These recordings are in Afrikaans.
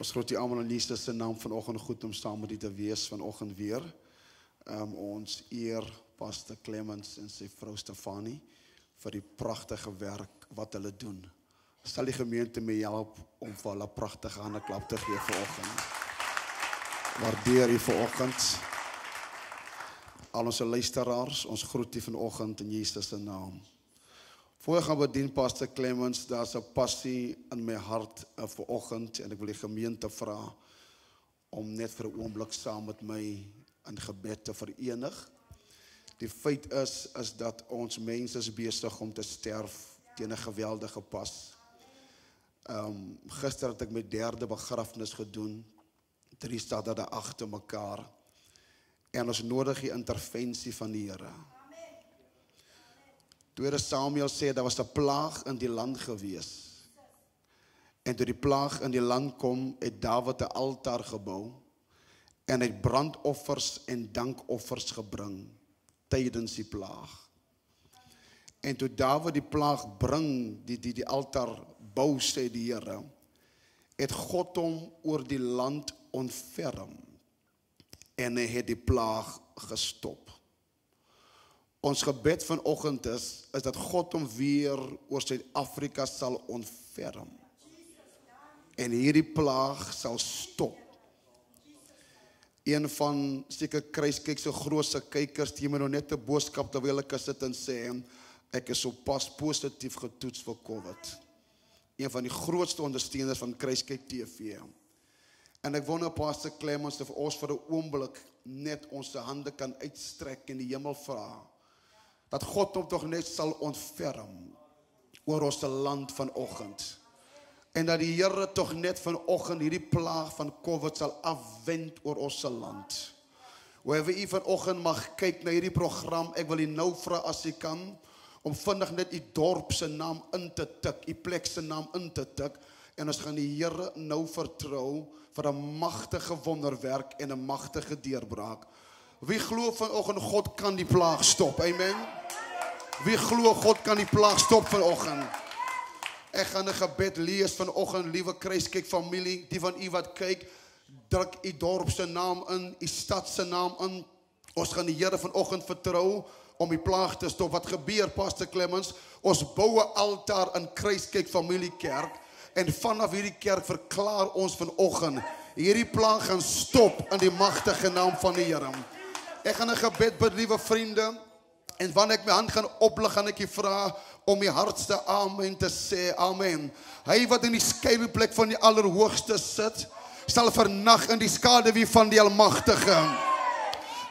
Ons groet u almal in Jesus se naam vanoggend goed om saam met u te wees vanoggend weer. Um, ons eer Pastor Clemens en sy vrou Stefanie vir die pragtige werk wat hulle doen. Sal die gemeente my help om vir hulle pragtige hande klap te gee vanoggend. Waardeer u vanoggend. Al ons luisteraars, ons groet u vanoggend in Jesus se naam. Voor ek gaan bedien Pastor Clemens, daar's 'n passie in my hart uh, vir oggend en ek wil die gemeente vra om net vir 'n oomblik saam met my in gebed te verenig. Die feit is is dat ons mense besig om te sterf teen 'n geweldige pas. Ehm um, gister het ek my derde begrafnis gedoen. Drie stadde agter mekaar. En ons nodig die intervensie van die Here. Tweede Samuel sê daar was 'n plaag in die land gewees. En toe die plaag in die land kom, het Dawid 'n altaar gebou en het brandoffers en dankoffers gebring tydens die plaag. En toe Dawid die plaag bring, die die die altaar bou sê die Here, het God hom oor die land ontferm en hy het die plaag gestop. Ons gebed vanoggend is is dat God hom weer oor Suid-Afrika sal ontferm. En hierdie plaag sal stop. Een van seker kruiskyk so grootse kykers die my nou net 'n boodskap terwyl ek sit en sê ek is so pas positief getoets vir COVID. Een van die grootste ondersteuners van kruiskyk TV. En ek wonder Pastor Clemens of ons vir 'n oomblik net ons hande kan uitstrek en die hemel vra dat God hom tog net sal ontferm oor ons land vanoggend. En dat die Here tog net vanoggend hierdie plaag van COVID sal afwend oor ons land. Hoewel u vanoggend mag kyk na hierdie program, ek wil u nou vra as u kan om vinnig net u dorp se naam in te tik, u plek se naam in te tik en ons gaan die Here nou vertrou vir 'n magtige wonderwerk en 'n magtige deurbraak. Wie glo vanoggend God kan die plaag stop? Amen. Wie glo God kan die plaag stop vanoggend? Ek gaan 'n gebed lees vanoggend, liewe Kruiskyk familie, die van u wat kyk, druk u dorp se naam in, u stad se naam in. Ons gaan die Here vanoggend vertrou om die plaag te stop. Wat gebeur Pastor Clemens? Ons bou 'n altaar in Kruiskyk familiekerk en vanaf hierdie kerk verklaar ons vanoggend hierdie plaag gaan stop in die magtige naam van die Here. Ek gaan 'n gebed bid, liewe vriende. En wanneer ek my hand gaan oplig, gaan ek u vra om die hardste amen te sê. Amen. Hy wat in die skuilplek van die Allerhoogste sit, sal vernag in die skaduwee van die Almagtige.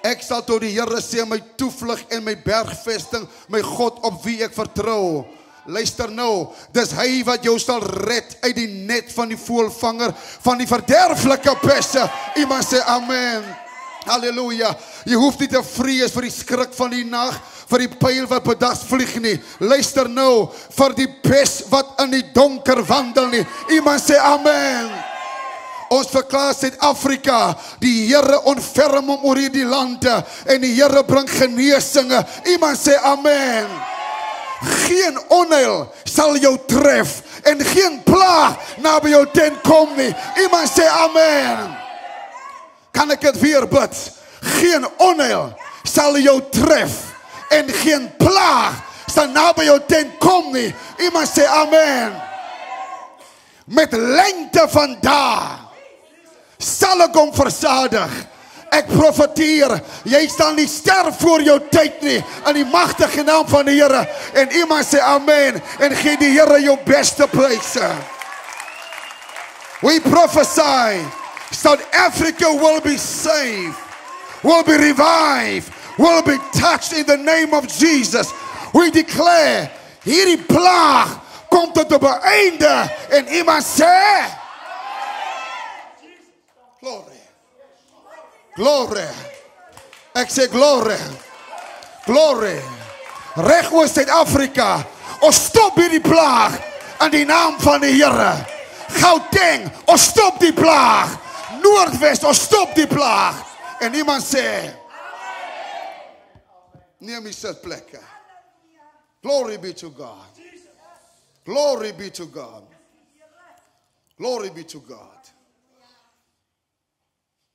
Ek sal tot die Here sê my toevlug en my bergvesting, my God op wie ek vertrou. Luister nou, dis hy wat jou sal red uit die net van die voëlvanger van die verderflike peste. Iemand sê amen. Halleluja. Jy hoef nie te vrees vir die skrik van die nag, vir die pyl wat bedas vlieg nie. Luister nou vir die pes wat in die donker wandel nie. Iemand sê amen. Ons verklaar Suid-Afrika, die Here ontferm hom oor hierdie lande en die Here bring genesings. Iemand sê amen. Geen onheil sal jou tref en geen plaag naby jou tent kom nie. Iemand sê amen. Kan ek dit weer bid? Geen onheil sal jou tref en geen plaag sal naby jou tent kom nie. Iemand sê amen. Met lengte van dae sal ek hom versadig. Ek profeteer, jy staan nie sterf voor jou tyd nie in die magtige naam van die Here en iemand sê amen en gee die Here jou beste pryse. We prophesy South Africa will be saved, will be revived, will be touched in the name of Jesus. We declare hierdie plaag kom tot 'n einde en iemand Glory. Glory. Ek sê glory. Glory. Reg oor Suid-Afrika. Ons stop hierdie plaag in die naam van die Here. Gauteng, ons stop die plaag. Noordwes, ons stop die plaag. En iemand sê Neem die sitplekke. Glory be to God. Glory be to God. Glory be to God.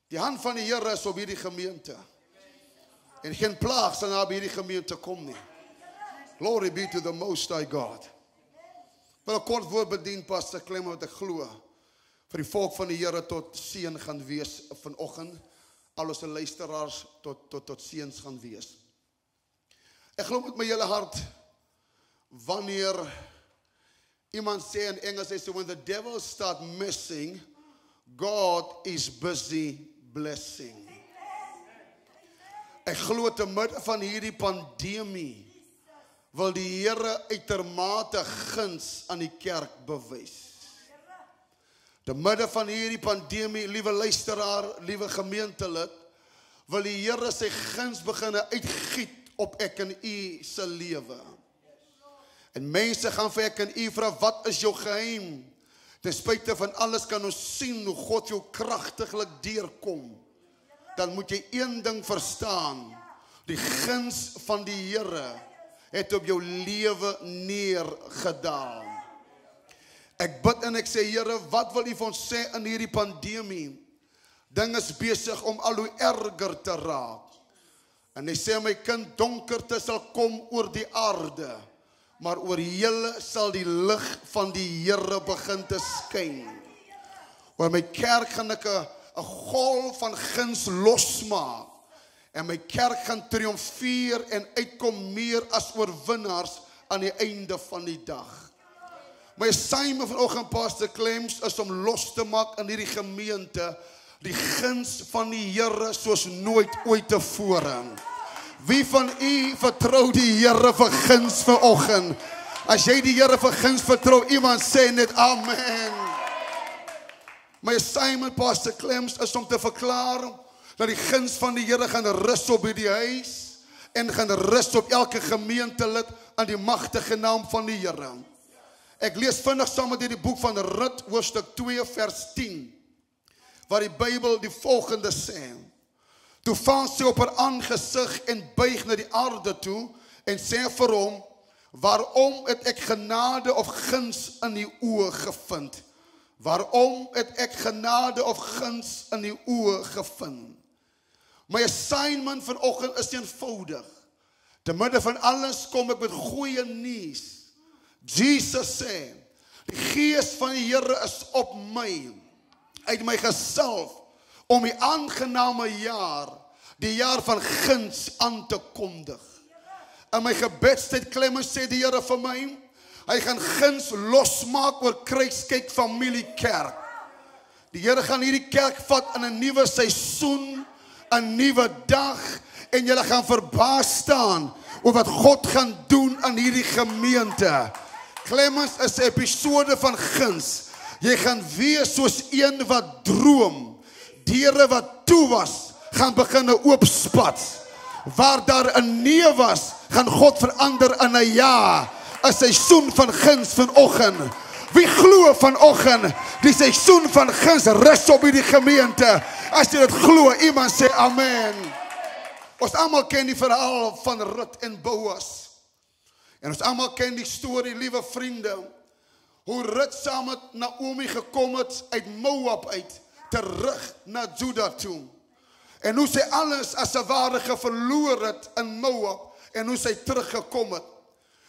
Die hand van die Here is op hierdie gemeente. En geen plaag sal na hierdie gemeente kom nie. Glory be to the most high God. Wil 'n kort woord bedien Pastor Clem wat ek glo vir die volk van die Here tot seën gaan wees vanoggend. Al ons luisteraars tot tot tot seuns gaan wees. Ek glo met my hele hart wanneer iemand sê in Engels hy sê when the devil start messing God is busy blessing. Ek glo te midde van hierdie pandemie wil die Here uitermate guns aan die kerk bewys. Te midde van hierdie pandemie, liewe luisteraar, liewe gemeentelid, wil die Here sy guns begine uitgiet op ek en u se lewe. En mense gaan vir ek en u vra wat is jou geheim? Ten spyte van alles kan ons sien hoe God jou kragtiglik deurkom. Dan moet jy een ding verstaan. Die guns van die Here het op jou lewe neergedaal. Ek bid en ek sê Here, wat wil U vir ons sê in hierdie pandemie? Dinge is besig om al hoe erger te raak. En hy sê my kind, donkerte sal kom oor die aarde, maar oor julle sal die lig van die Here begin te skyn. Oor my kerk gaan ek 'n golf van guns losmaak. En my kerk gaan triomfeer en uitkom meer as oorwinnaars aan die einde van die dag. My assignment vanoggend Pastor Clems is om los te maak in hierdie gemeente die guns van die Here soos nooit ooit tevore. Wie van u vertrou die Here vir guns vanoggend? As jy die Here vir guns vertrou, iemand sê net amen. My assignment Pastor Clems is om te verklaar dat die guns van die Here gaan rus op hierdie huis en gaan rus op elke gemeentelid aan die magtige naam van die Here. Ek lees vinnig saam met hierdie boek van Rut hoofstuk 2 vers 10 waar die Bybel die volgende sê. Toe val sy op haar aangesig en buig na die aarde toe en sê vir hom: "Waarom het ek genade of guns in u oë gevind? Waarom het ek genade of guns in u oë gevind?" My assignment vanoggend is eenvoudig. Te midde van alles kom ek met goeie nuus. Jesus sê, die gees van die Here is op my. Het my gesalf om die aangename jaar, die jaar van guns aan te kondig. In my gebedstyd klemme sê die Here vir my, hy gaan guns losmaak oor Kruiskyk familie kerk. Die Here gaan hierdie kerk vat in 'n nuwe seisoen 'n nuwe dag en julle gaan verbaas staan oor wat God gaan doen aan hierdie gemeente. Clemens is 'n episode van guns. Jy gaan wees soos een wat droom. Deure wat toe was, gaan begin oopspat. Waar daar 'n nee was, gaan God verander in 'n ja. 'n Seisoen van guns vanoggend. Wie glo vanoggend die seisoen van guns rus op hierdie gemeente? As jy dit glo, iemand sê amen. Ons almal ken die verhaal van Rut en Boas. En ons almal ken die storie, liewe vriende, hoe Rut saam met Naomi gekom het uit Moab uit terug na Juda toe. En hoe sy alles as 'n ware verloor het in Moab en hoe sy teruggekom het.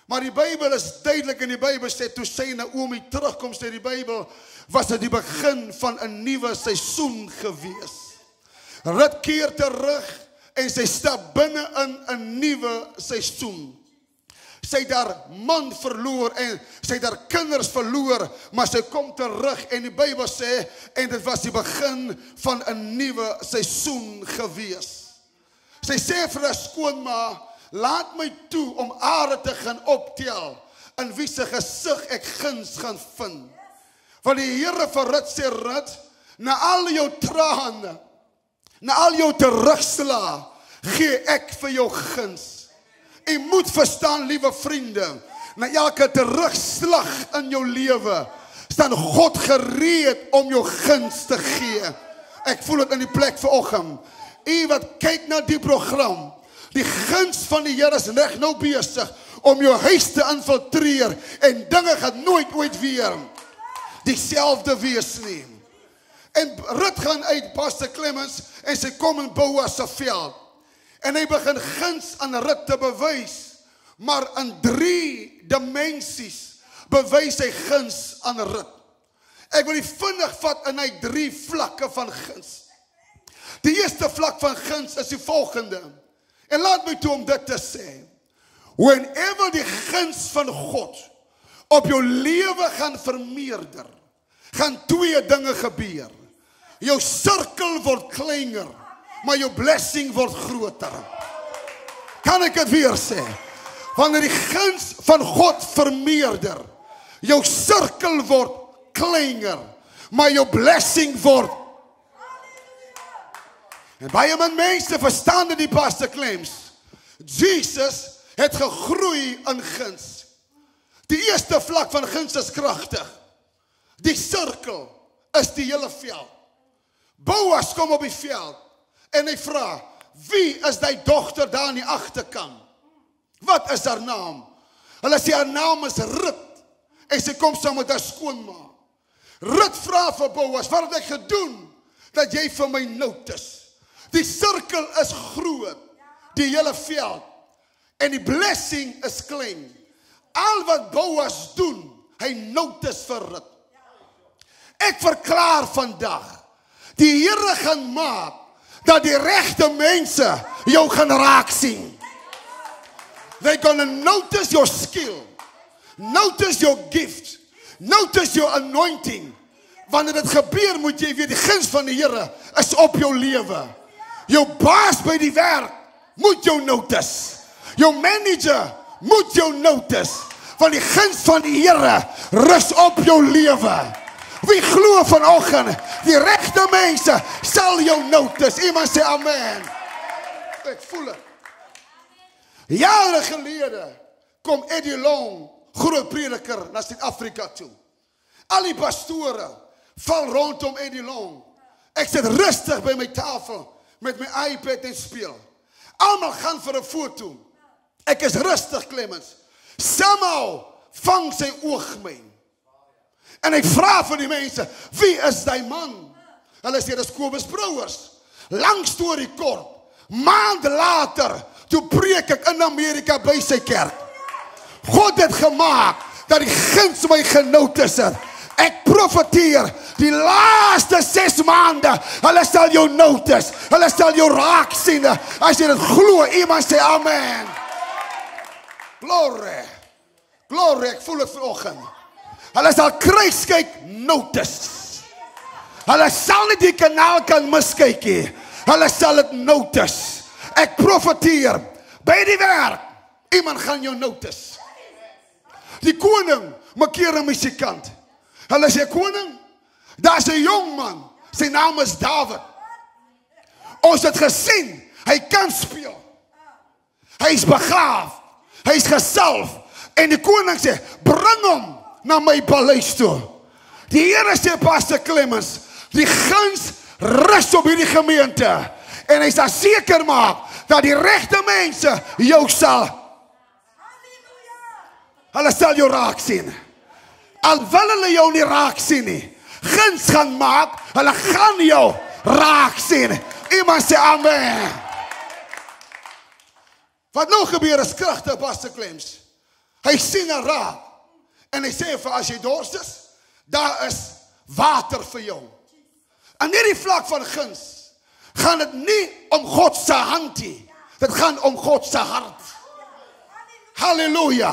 Maar die Bybel is duidelik in die Bybel sê toe sy Naomi terugkom sê die Bybel was dit die begin van 'n nuwe seisoen gewees. Rut keer terug en sy stap binne in 'n nuwe seisoen. Sy het daar man verloor en sy het daar kinders verloor, maar sy kom terug en die Bybel sê en dit was die begin van 'n nuwe seisoen gewees. Sy sê vir haar skoonma, laat my toe om aarde te gaan optel in wie se gesig ek guns gaan vind. Want die Here vir Rut sê Rut, na al jou trane, na al jou terugslag, gee ek vir jou guns. U moet verstaan, liewe vriende, na elke terugslag in jou lewe, staan God gereed om jou guns te gee. Ek voel dit in die plek vanoggend. U wat kyk na die program, die guns van die Here is reg nou besig om jou huis te infiltreer en dinge gaan nooit ooit weer dieselfde wees nie. En Rut gaan uit Pastor Clemens en sy kom in Boas se veld. En hy begin guns aan Rut te bewys, maar in 3 dimensies bewys hy guns aan Rut. Ek wil die vinnig vat in hy 3 vlakke van guns. Die eerste vlak van guns is die volgende. En laat my toe om dit te sê. Whenever die guns van God op jou lewe gaan vermeerder, gaan twee dinge gebeur. Jou sirkel word kleiner, maar jou blessing word groter. Kan ek dit weer sê? Wanneer die guns van God vermeerder, jou sirkel word kleiner, maar jou blessing word En baie min mense verstaan dit die pastor claims. Jesus het gegroei in guns. Die eerste vlak van guns is kragtig. Die sirkel is die hele veld. Boas kom op die veld en hy vra: "Wie is daai dogter daar aan die agterkant? Wat is haar naam?" Hulle sê haar naam is Rut en sy kom saam met haar skoonma. Rut vra vir Boas: "Wat het ek gedoen dat jy vir my notas?" Die sirkel is groot. Die hele veld. En die blessing is klein. Al wat Boas doen, hy notas vir dit. Ek verklaar vandag, die Here gaan maak dat die regte mense jou gaan raak sien. They going to notice your skill. Notice your gift. Notice your anointing. Wanneer dit gebeur, moet jy weet die guns van die Here is op jou lewe. Jou baas by die werk moet jou notice. Jou manager moet jou notice. Want die guns van die Here rus op jou lewe. Wie glo vanoggend, die regte mense sal jou notice. Iemand sê amen. Ek voel dit. Jare gelede kom Eddie Long, groot prediker na Suid-Afrika toe. Al die pastore val rondom Eddie Long. Ek sit rustig by my tafel met my iPad en speel. Almal gaan vir 'n foto. Ek is rustig, Clemens. Somehow vang sy oog my. En ek vra vir die mense, "Wie is daai man?" Hulle sê dis Kobus Brouwers. Lang storie kort. Maand later, toe preek ek in Amerika by sy kerk. God het gemaak dat die guns my genotes het. Ek profeteer die laaste 6 maande, hulle sal jou notice. Hulle sal jou raak sien. As jy dit glo, iemand sê amen. Glory. Glory, ek voel dit vanoggend. Hulle sal kruis kyk notice. Hulle sal nie die kanaal kan miskyk nie. Hulle sal dit notice. Ek profeteer by die werk. Iemand gaan jou notice. Die koning, maak 'n musikant. Hulle sê koning, daar's 'n jong man. Sy naam is Dawid. Ons het gesien hy kan speel. Hy's begaaf. Hy's gesalf en die koning sê, "Bring hom na my paleis toe." Die Here sê Pastor Clemens, die guns rus op hierdie gemeente en hy sal seker maak dat die regte mense jou sal Hulle sal jou raak sien. Al wil hulle jou nie raak sien nie. Guns gaan maak, hulle gaan jou raak sien. Iemand sê amen. Wat nou gebeur is kragtig Pastor Clems. Hy sien en raak. En hy sê vir as jy dors is, daar is water vir jou. En hierdie vlak van guns gaan dit nie om God se hand nie. Dit gaan om God se hart. Halleluja.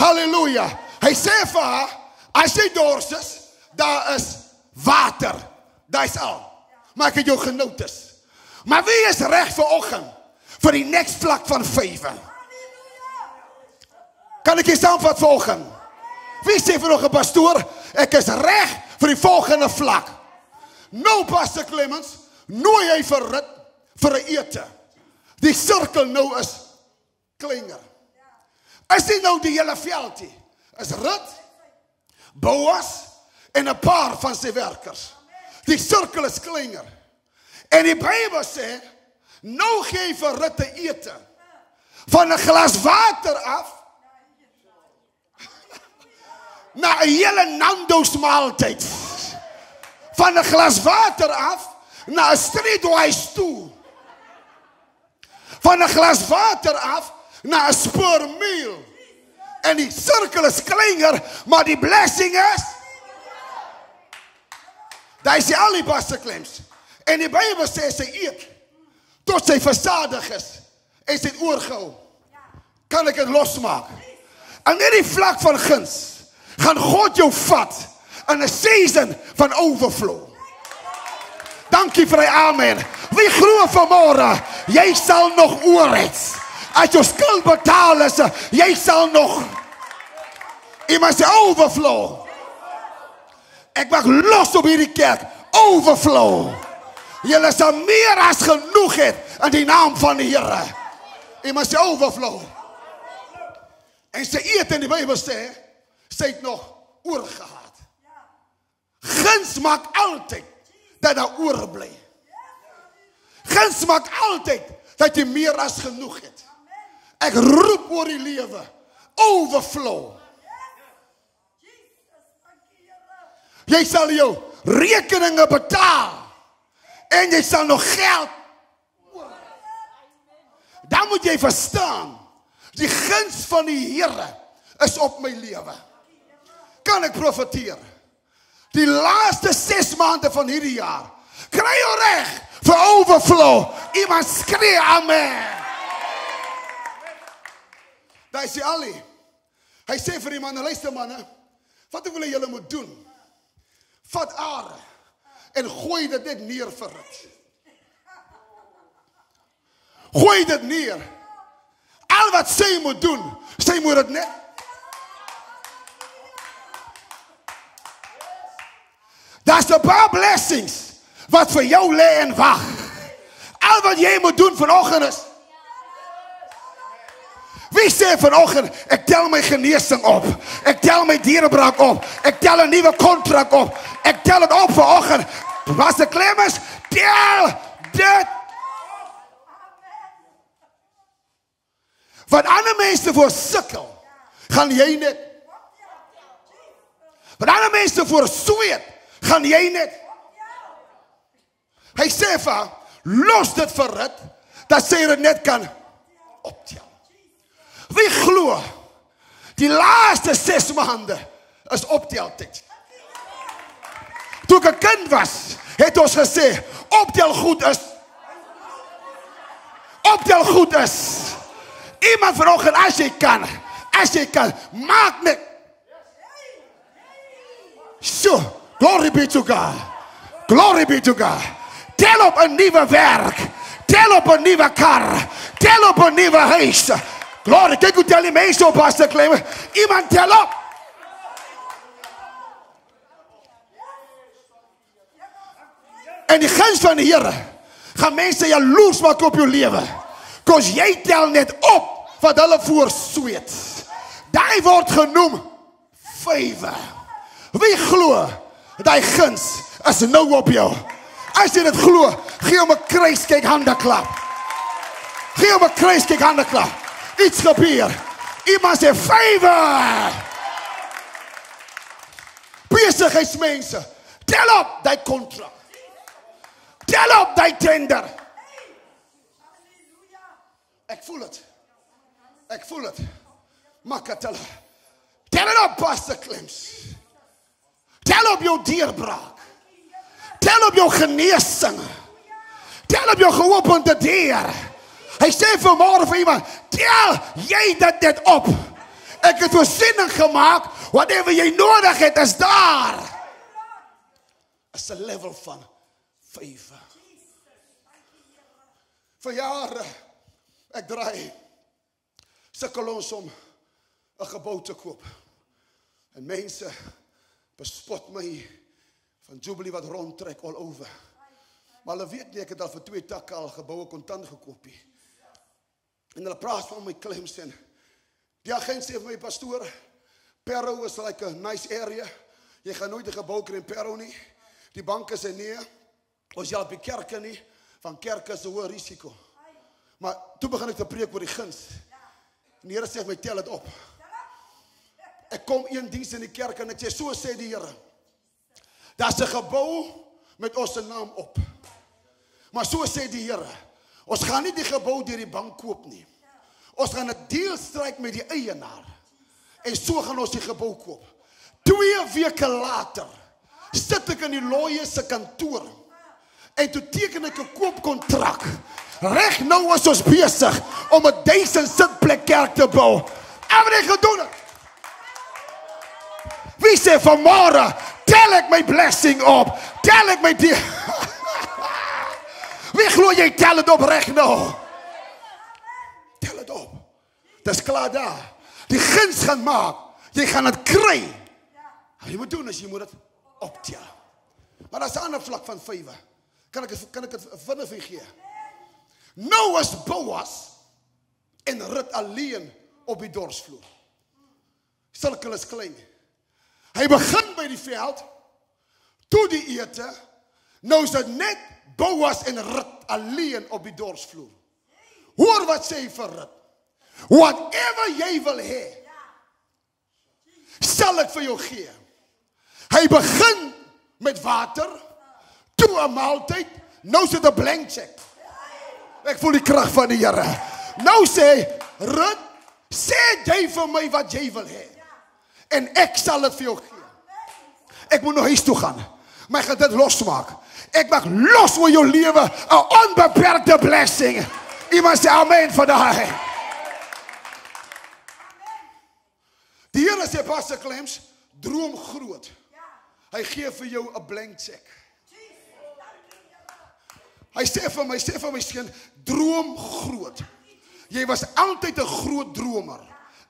Halleluja. Hy sê vir haar, as jy dors is, daar is water. Dis al. Maar ek het jou genotes. Maar wie is reg vir oggend vir die next vlak van vywe? Kan ek dit saamvat vir oggend? Wie sê vir nog 'n pastoor, ek is reg vir die volgende vlak. Nou Pastor Clemens, nooi hy vir rit vir 'n ete. Die sirkel nou is kleiner. Is dit nou die hele veldjie? Is rit Boas en 'n paar van sy werkers. Die sirkel is kleiner. En die Bybel sê, nou gee vir rit te ete van 'n glas water af na 'n hele Nando's maaltyd. Van 'n glas water af na 'n streetwise toe. Van 'n glas water af na 'n spoor meal. En die sirkel is kleiner, maar die blessing is Daai is die alibaster klems. En die Bybel sê sy eet tot sy versadig is en sy het oorgehou. Kan ek dit losmaak? En net die vlak van guns gaan God jou vat in 'n season van overflow. Dankie vir die amen. Wie glo vanmôre, jy sal nog oor hê. As jou skuld betaal is, jy sal nog Iemand sê overflow. Ek maak los op hierdie kerk. Overflow. Julle sal meer as genoeg hê in die naam van die Here. Iemand sê overflow. En sy eet in die Bybel sê sy het nog oorgehad. Guns maak altyd dat daar oorbly. Guns maak altyd dat jy meer as genoeg het. Ek roep oor die lewe overflow. Jy sal jou rekeninge betaal en jy sal nog geld Dan moet jy verstaan, die guns van die Here is op my lewe. Kan ek profeteer? Die laaste 6 maande van hierdie jaar kry jy reg vir overflow. Iemand skree amen. Daai sê Ali. Hy sê vir die manne, luister manne, wat ek wil hê julle moet doen. Vat are en gooi dit net neer vir dit. Gooi dit neer. Al wat sy moet doen, sy moet dit net Daar's 'n paar blessings wat vir jou lê en wag. Al wat jy moet doen vanoggend is Wie sê vanoggend ek tel my genesing op. Ek tel my dierebraak op. Ek tel 'n nuwe kontrak op. Ek tel dit op vanoggend. Was die klemmes? Tel dit Wat ander mense voor sukkel, gaan jy net. Wat ander mense voor sweet, gaan jy net. Hy sê vir haar, los dit vir dit dat sy dit net kan optel. Wie glo? Die laaste 6 maande is optel tyd. Toe ek 'n kind was, het ons gesê, optel goed is. Optel goed is. Iemand vanoggend as jy kan, as jy kan, maak net. So, glory be to God. Glory be to God. Tel op 'n nuwe werk. Tel op 'n nuwe kar. Tel op 'n nuwe huis. Glory, kyk hoe tel die mense op as ek klem. Iemand tel op. En die guns van die Here gaan mense jaloers maak op jou lewe. Kos jy tel net op wat hulle voor sweet. Daai word genoem favor. Wie glo daai guns is nou op jou? As jy dit glo, gee hom 'n kruiskyk hande klap. Gee hom 'n kruiskyk hande klap. Iets gebeur. Iemand sê favor. Besigheidsmense, tel op daai kontrak. Tel op daai tender. Ek voel dit. Ek voel dit. Makatala. Tel op, Pastor Clems. Tel op jou deurbraak. Tel op jou genesing. Tel op jou geopende deur. Hy sê vir môre vir iemand, tel jy dit net op. Ek het voorsiening gemaak, whatever jy nodig het is daar. Is 'n level van favor. Vir jare ek draai sukkel ons om 'n gebou te koop. En mense bespot my van Jubilee wat rondtrek all over. Maar hulle weet nie ek het al vir twee takke al geboue kontant gekoop nie. En hulle praat van my claims en die agent sê vir my pastoor, Perro is like a nice area. Jy gaan nooit 'n gebou kry in Perro nie. Die banke sê nee. Ons help die kerke nie, van kerke is 'n hoë risiko. Maar toe begin ek te preek oor die guns. En die Here sê my tel dit op. Ek kom een diens in die kerk en ek sê so sê die Here. Daar's 'n gebou met ons se naam op. Maar so sê die Here, ons gaan nie die gebou deur die bank koop nie. Ons gaan 'n deal stryk met die eienaar. En so gaan ons die gebou koop. 2 weke later sit ek in die lawyer se kantoor. En toe teken ek 'n koopkontrak. Reg nou is ons besig om 'n 1000 sitplek kerk te bou. En wat ek gedoen het. Wie sê vanmôre, tel ek my blessing op. Tel ek my die Wie glo jy tel dit op reg nou? Tel dit op. Dis klaar daar. Die guns gaan maak. Jy gaan dit kry. Wat jy moet doen is jy moet dit optel. Maar daar's 'n ander vlak van vywe. Kan ek het- kan ek dit vinnig vir gee? Nou was Boas en Rut alleen op die dorsvloer. Sirkel is klein. Hy begin by die veld toe die ete. Nou is dit net Boas en Rut alleen op die dorsvloer. Hoor wat sê hy vir Rut. Whatever jy wil hê, sal ek vir jou gee. Hy begin met water, toe 'n maaltyd, nou sit 'n blank check. Ek voel die krag van die Here. Nou sê Rut, sê jy vir my wat jy wil hê. En ek sal dit vir jou gee. Ek moet nou huis toe gaan. Ek gaan dit losmaak. Ek maak los oor jou lewe 'n onbeperkte blessing. Iemand sê amen vir daai. Die Here sê Pastor Clems, droom groot. Hy gee vir jou 'n blank check. Hy sê vir my, sê vir my seun, droom groot. Jy was altyd 'n groot dromer,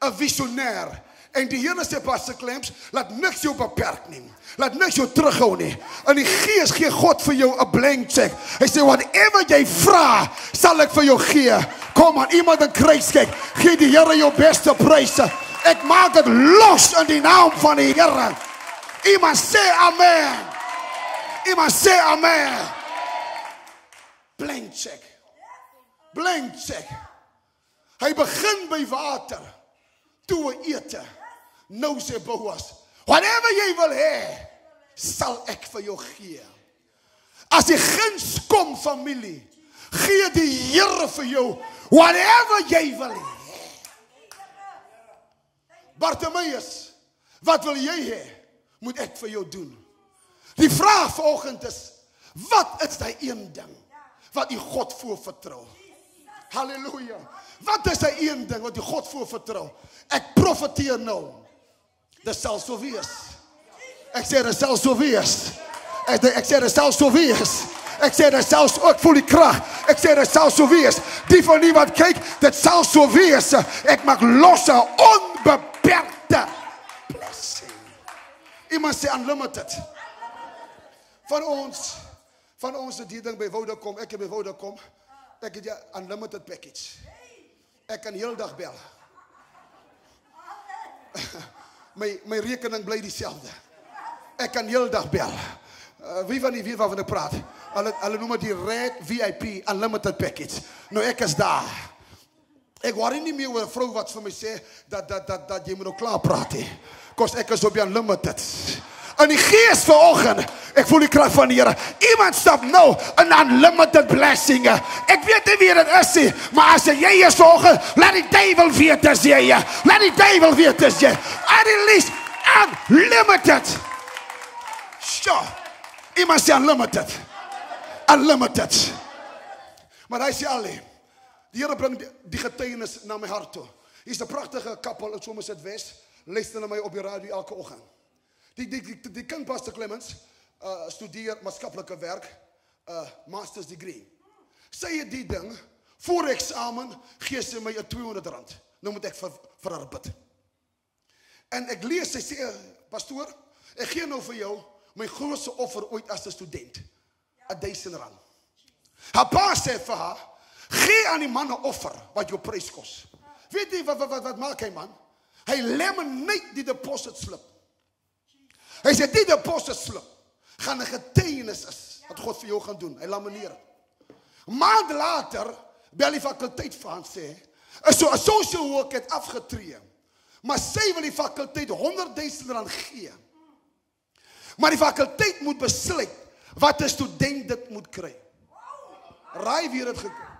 'n visionêr. En die Here sê Pastor Clems, laat niks jou beperk nie. Laat niks jou terughou nie. In die Gees gee God vir jou 'n blank check. Hy sê whatever jy vra, sal ek vir jou gee. Kom aan, iemand in kruiskyk, gee die Here jou beste pryse. Ek maak dit los in die naam van die Here. Iemand sê amen. Iemand sê amen. Blank check. Blank check. Hy begin by water. Toe ete. Nou sê Boas, whatever jy wil hê, sal ek vir jou gee. As die guns kom familie, gee die Here vir jou whatever jy wil hê. Bartimeus, wat wil jy hê? Moet ek vir jou doen? Die vraag vanoggend is, wat is daai een ding wat u God voor vertrou? Halleluja. Wat is hy een ding wat jy God voor vertrou? Ek profeteer nou. Dit sal so wees. Ek sê dit sal so wees. Ek ek sê dit sal so wees. Ek sê dit sal so, ek voel die krag. Ek sê dit sal so wees. Die van u wat kyk, dit sal so wees. Ek maak los 'n onbeperkte blessing. Iemand sê unlimited. Van ons van ons het die ding by Vodacom, ek het by Vodacom. Ek het 'n unlimited package. Ek kan heeldag bel. My my rekening bly dieselfde. Ek kan heeldag bel. Uh, wie van die wie waarvan ek praat? Hulle hulle noem dit die Red VIP unlimited package. Nou ek is daar. Ek worry nie meer oor 'n vrou wat vir my sê dat dat dat dat jy moet nou klaar praat hè. Kos ek is op die unlimited. In die gees vanoggend, ek voel die krag van die Here. Iemand stap nou 'n unlimited blessing. Ek weet nie wie dit is nie, maar as jy is vanoggend, laat die duiwel weet dis jy. Laat die duiwel weet dis jy. I release unlimited. Sure. Iemand sê unlimited. Unlimited. Maar hy sê al Die Here bring die, die getuienis na my hart toe. Hier's 'n pragtige kappel in Somerset West. Luister na my op die radio elke oggend. Die die die, die kind Pastor Clemens uh studeer maatskaplike werk, uh master's degree. Sy het die ding voor eksamen gee sy my 'n 200 rand. Nou moet ek vir vir haar bid. En ek lees sy sê pastoor, ek gee nou vir jou my grootste offer ooit as 'n student. 'n 1000 rand. Haar pa sê vir haar, gee aan die man 'n offer wat jou prys kos. Weet jy wat wat wat, wat maak hy man? Hy laminate die deposit slip. Hy sê die deposit slip gaan 'n getuienis is wat God vir jou gaan doen. Hy lamineer. Maand later bel die fakulteit vir aan sê, is so 'n social work het afgetree. Maar sy wil die fakulteit 100 000 rand gee. Maar die fakulteit moet besluit wat 'n student dit moet kry. Raai wie het dit gekry?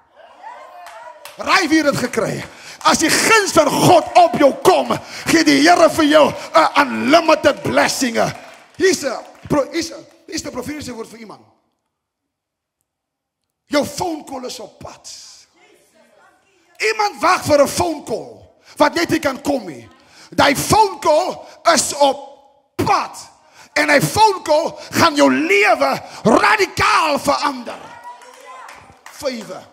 Raai wie het dit gekry? As die guns van God op jou kom, gee die Here vir jou 'n unlimited blessing. Hier's 'n hier's 'n hier's 'n profetiese woord vir iemand. Jou phone call is op pad. Iemand wag vir 'n phone call wat net nie kan kom nie. Daai phone call is op pad. En 'n phone call gaan jou lewe radikaal verander. Vywe.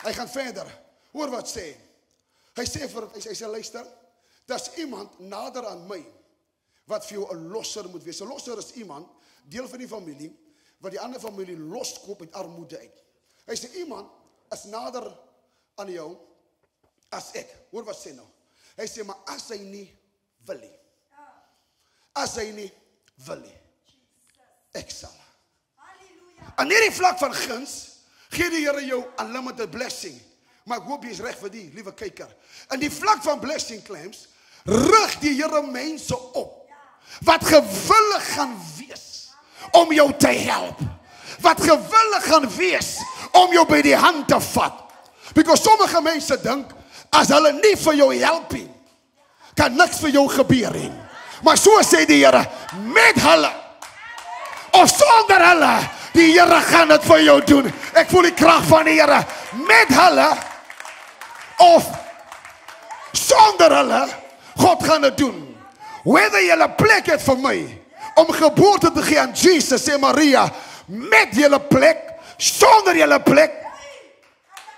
Hy gaan verder. Hoor wat sê. Hy sê vir hy sê, hy sê luister, daar's iemand nader aan my wat vir jou 'n losser moet wees. 'n Losser is iemand deel van die familie wat die ander familie loskoop uit armoede uit. Hy sê iemand is nader aan jou as ek. Hoor wat sê nou. Hy sê maar as hy nie wil nie. As hy nie wil nie. Ek sal. Halleluja. Aan hierdie vlak van guns Here jou unlimited blessing. Maar ek hoop is reg vir die liewe kyker. In die vlak van blessing claims rig die Here mense op wat gewillig gaan wees om jou te help. Wat gewillig gaan wees om jou by die hand te vat. Because sommige mense dink as hulle nie vir jou help nie, kan niks vir jou gebeur nie. Maar so sê die Here, met hulle of sonder hulle, die Here gaan dit vir jou doen. Ek voel die krag van die Here met hulle of sonder hulle God gaan dit doen. Whether jy 'n plek het vir my om geboorte te gee aan Jesus sê Maria met julle plek sonder julle plek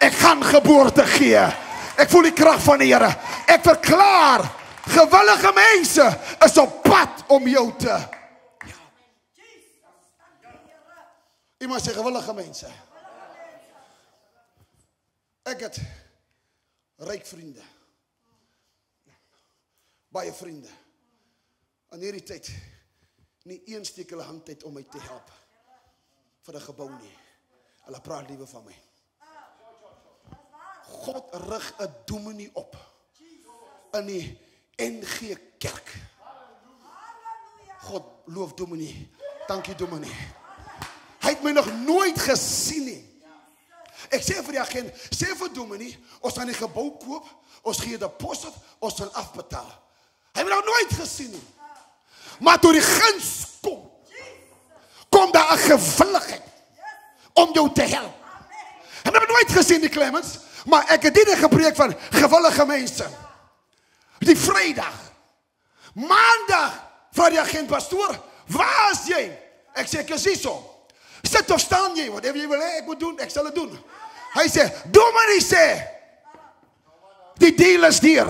ek gaan geboorte gee. Ek voel die krag van die Here. Ek verklaar gewillige mense is op pad om jou te Iemand sê gewillige mense. Ek het ryk vriende. Baie vriende. In hierdie tyd nie een steek hulle hand uit om my te help vir 'n gebou nie. Hulle praat liewe van my. God rig 'n dominee op in die NG Kerk. God loof dominee. Dankie dominee. Hy het my nog nooit gesien nie. Ek sê vir die agent, sê vir dominee, ons gaan die gebou koop, ons gee 'n deposit, ons sal afbetaal. Hy het my nog nooit gesien nie. Maar toe die guns kom, kom daar 'n gewilligheid om jou te help. Ek het nooit gesien die Clemens, maar ek het dit gepreek van gewillige mense. Die Vrydag. Maandag vra die agent pastoor, "Waar is jy?" Ek sê, "Ek is hier so." Sit of staan jy? Whatever jy wil hê ek moet doen, ek sal dit doen. Hy sê, "Dominee sê, die deal is hier.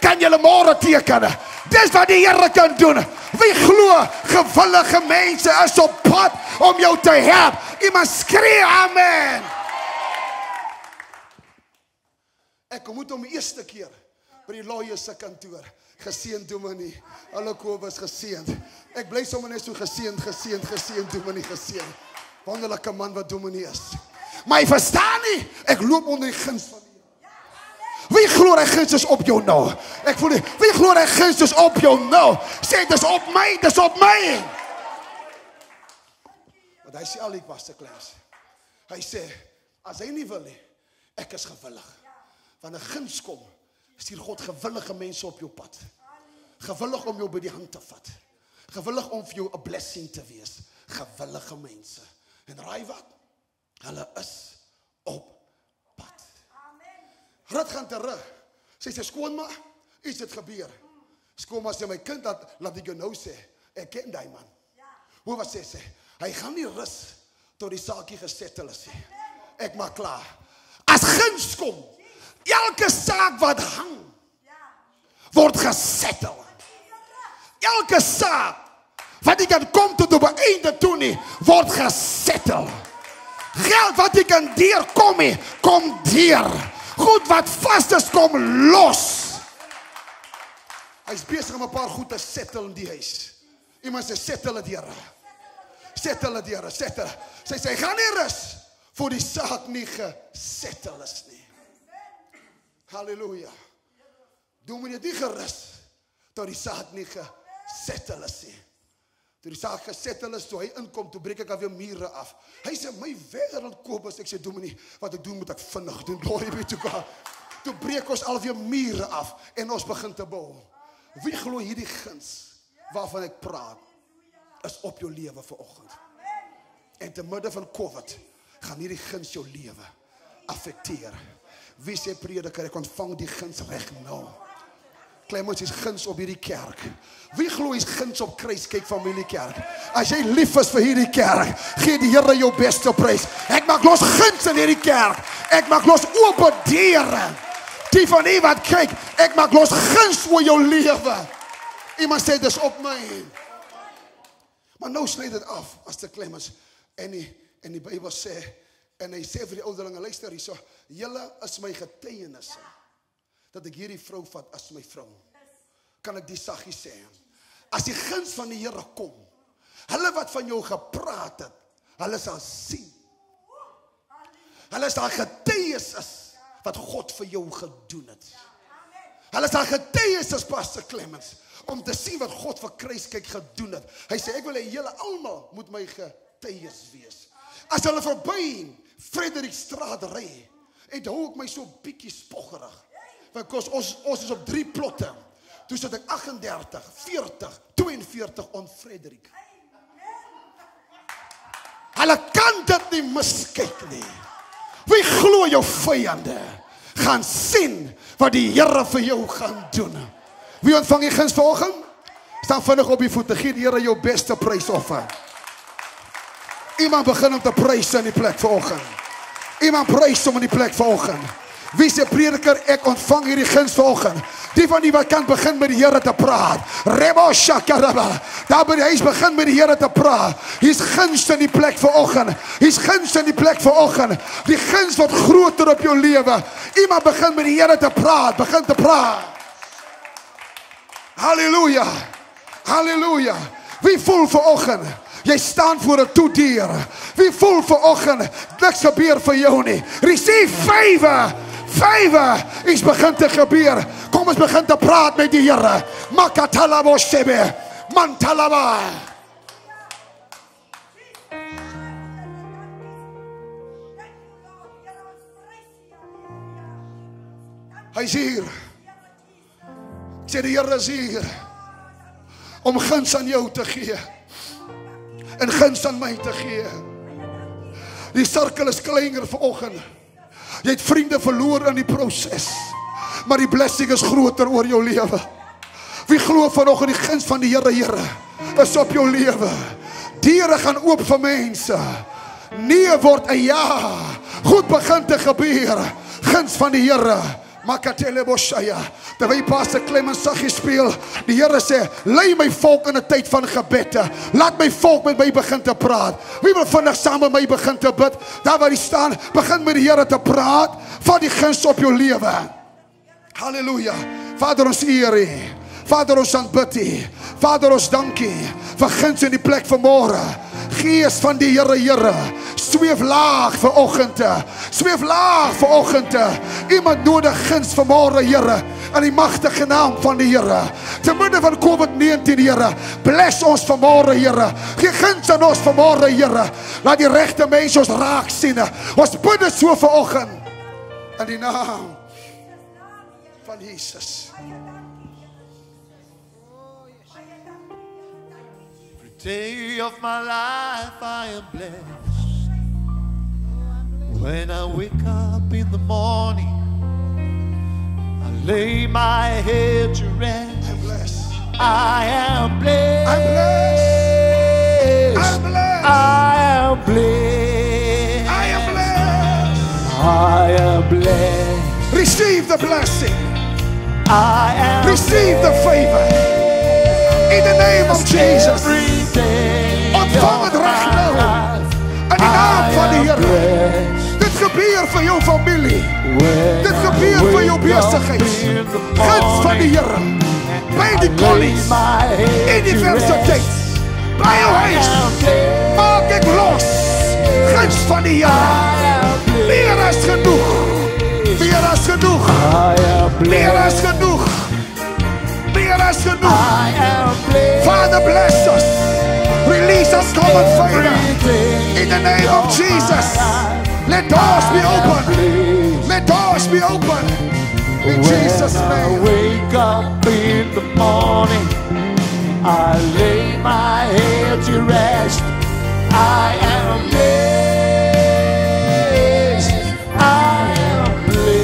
Kan julle môre teken?" Dis wat die Here kan doen. Wie glo gewillige mense is op pad om jou te help. Iemand skree amen. Ek kom moet om die eerste keer by die lawyer se kantoor. Geseënd dominee. Alle Kobus geseënd. Ek bly sommer net so geseënd, geseënd, geseënd dominee geseënd. Wonderlike man wat dominee is. Maar jy verstaan nie, ek loop onder die guns van die Here. Wie glo hy guns is op jou nou? Ek voel nie. Wie glo hy guns is op jou nou? Sê dis op my, dis op my. Want hy sê al ek was te klas. Hy sê as hy nie wil nie, ek is gewillig. Wanneer guns kom, stuur God gewillige mense op jou pad. Gewillig om jou by die hand te vat. Gewillig om vir jou 'n blessing te wees. Gewillige mense. En raai wat? Hulle is op pad. Amen. Rut gaan terug. Sy sê skoonma, iets het gebeur. Skoonma sê my kind dat laat ek jou nou sê, ek ken daai man. Ja. Hoe was sê sy? Hy gaan nie rus tot die saakie gesettel is nie. Ek maak klaar. As guns kom, elke saak wat hang word gesettel. Elke saak wat jy kan kom tot op 'n einde toe nie word gesettel. Geld wat jy kan deurkom nie, kom deur. Goed wat vas is kom los. Hy's besig om 'n paar goed te settel in die huis. Iemand sê settel dit, Here. Settel dit, Here, settel. Sy sê gaan nie rus voor die saak nie gesettel is nie. Halleluja. Doen moet jy die gerus tot die saak nie gesettel is nie. Toe die saak gesettel is, toe hy inkom, toe breek ek alweer mure af. Hy sê my wêreld Kobus, ek sê dominee, wat ek doen moet ek vinnig doen. Glory be to God. Toe breek ons alweer mure af en ons begin te bou. Wie glo hierdie guns waarvan ek praat is op jou lewe vanoggend. En te midde van Covid gaan hierdie guns jou lewe affekteer. Wie sê prediker ek ontvang die guns reg nou? Clemens is guns op hierdie kerk. Wie glo is guns op Kruiskyk familiekerk? As jy lief is vir hierdie kerk, gee die Here jou beste prys. Ek maak los guns in hierdie kerk. Ek maak los oop deure. Die van u wat kyk, ek maak los guns oor jou lewe. Iemand sê dis op my. Maar nou sny dit af as te Clemens en die en die sê en hy sê vir die ouderlinge luister hierso, julle is my getuienisse dat ek hierdie vrou vat as my vrou. Kan ek die saggie sê? As die guns van die Here kom, hulle wat van jou gepraat het, hulle sal sien. Hulle sal getuies is wat God vir jou gedoen het. Hulle sal getuies is Pastor Clemens om te sien wat God vir kruiskyk gedoen het. Hy sê ek wil hê julle almal moet my getuies wees. As hulle verby Frederik straat ry, en hou ek my so bietjie spoggerig want ons ons ons is op drie plotte. Toe sit ek 38, 40, 42 on Frederik. Hulle kan dit nie miskyk nie. Wie glo jou vyande gaan sien wat die Here vir jou gaan doen. Wie ontvang die guns vanoggend? Staan vinnig op die voete. Gee die Here jou beste prysoffer. Iemand begin om te prys in die plek vanoggend. Iemand prys om in die plek vanoggend. Wie se prediker ek ontvang hierdie guns vanoggend. Die van die wat kan begin met die Here te praat. Rebo shakaraba. Daar by die begin met die Here te praat. Hier's guns in die plek vanoggend. Hier's guns in die plek vanoggend. Die guns wat groter op jou lewe. Iemand begin met die Here te praat, begin te praat. Halleluja. Halleluja. Wie voel vanoggend? Jy staan voor 'n toedeur. Wie voel vanoggend niks gebeur vir jou nie? Receive favor. Favor is begin te gebeur. Kom ons begin te praat met die Here. Makatalabo shebe. Mantalaba. Hy sê sê die Here is hier om guns aan jou te gee en guns aan my te gee. Die sirkel is kleiner vanoggend. Jy het vriende verloor in die proses. Maar die blessing is groter oor jou lewe. Wie glo vanoggend die guns van die Here, Here, is op jou lewe. Deure gaan oop vir mense. Nee word 'n ja. Goed begin te gebeur. Guns van die Here. Makatele boshaya. Terwyl Pastor Clemens saggie speel, die Here sê, "Lei my volk in 'n tyd van gebede. Laat my volk met my begin te praat. Wie wil vinnig saam met my begin te bid? Daar waar jy staan, begin met die Here te praat van die guns op jou lewe." Halleluja. Vader ons eer U. Vader ons aanbid U. Vader ons dankie vir guns in die plek van môre. Gees van die Here, Here, sweef laag vir oggende. Sweef laag vir oggende. Iemand nodig guns vir môre, Here, in die magtige naam van die Here. Te midde van COVID-19, Here, bless ons vir môre, Here. Gee guns aan ons vir môre, Here. Laat die regte mense ons raak sien. Ons bid dit so vir oggend in die naam van Jesus. Day of my life I am blessed. When I wake up in the morning, I lay my head to rest. I'm blessed. I am blessed. I'm blessed. I am blessed. I am blessed. I am blessed. Receive the blessing. I am Receive the favor. In the name of Jesus. Every day Ontvang het of reg my nou. life, In die naam van die I am Here. blessed. Dit gebeur vir jou familie. When Dit I gebeur vir jou wake up besigheid. in the Guns van die morning, Here. By I die lay kollies. my head to Universiteit. rest. By jou I huis. am blessed. Maak ek los. Guns van die Here. I am blessed. Meer as genoeg. Meer as genoeg. I am Meer as blessed. genoeg. Meer as genoeg. I am blessed. Father bless us. Release uncommon favor. In the name of Jesus. Let doors be open. Let doors be open. In Jesus' When I name. wake up in the morning, I lay my head to rest. I am blessed. I am blessed.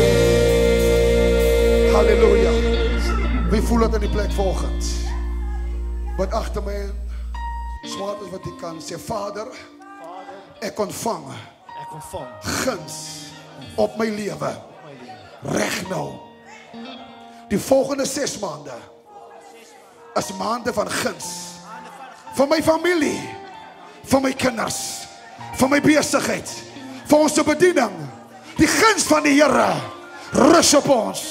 Halleluja. Wie voel dit in die plek volgens? Wat agter my in? Swaar as wat jy kan sê, Vader, ek ontvang Ek ontvang guns op my lewe. Reg nou. Die volgende 6 maande is maande van guns vir my familie, vir my kinders, vir my besigheid, vir ons bediening. Die guns van die Here rus op ons.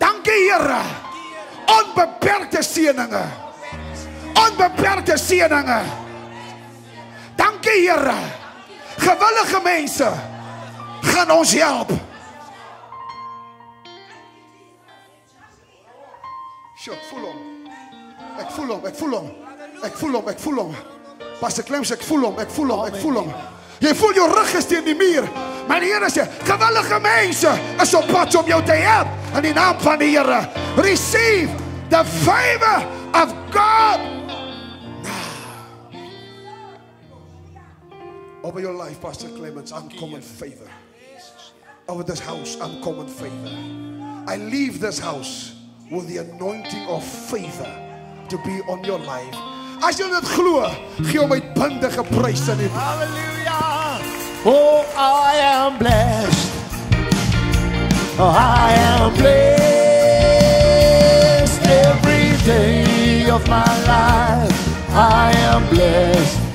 Dankie Here. Onbeperkte seëninge. Onbeperkte seëninge. Dankie Here. Gewillige mense gaan ons help. Sjoe, ek voel hom. Ek voel hom, ek voel hom. Ek voel hom, ek voel hom. Pastor Clems, ek voel hom, ek voel hom, ek voel hom. Jy voel jou rug is teen die muur. Maar die Here sê, gewillige mense is op pad om jou te help in die naam van die Here. Receive the favor of God. Over your life, Pastor Clements, uncommon favor. Over this house, uncommon favor. I leave this house with the anointing of favor to be on your life. As jy dit glo, gee hom uitbundige pryse in die Hallelujah. Oh, I am blessed. Oh, I am blessed every day of my life. I am blessed.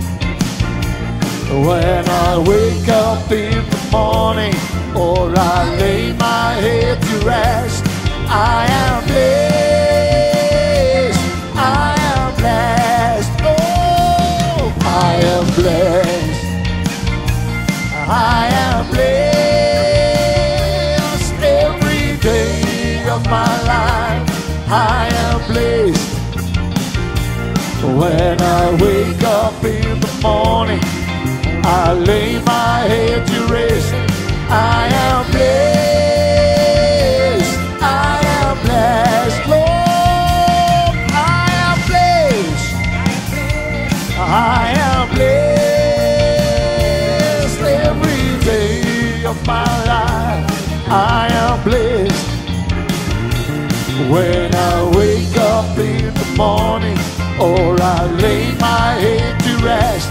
When I wake up in the morning or I lay my head to rest, I am blessed. I am blessed. Oh, I am blessed. I am blessed every day of my life. I am blessed when I wake up in the morning. I lay my head to rest. I am blessed. I am blessed. Lord, I am blessed. I am blessed every day of my life. I am blessed when I wake up in the morning or I lay my head to rest.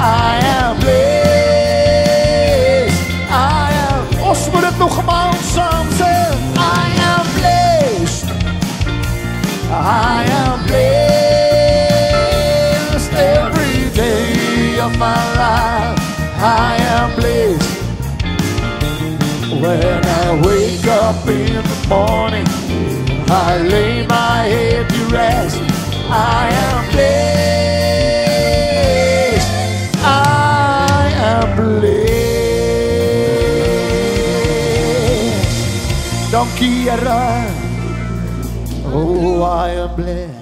I am blessed. Up in the morning. I lay my head to rest. I am blessed. I am blessed. Dankie Here. Oh, I am blessed.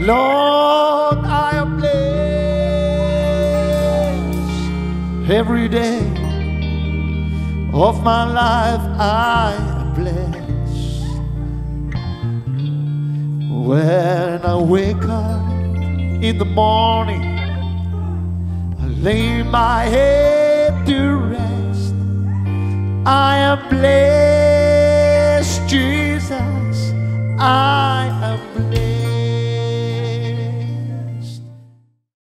Lord, I am blessed every day of my life. I am blessed when I wake up in the morning. I lay my head to rest. I am blessed, Jesus. I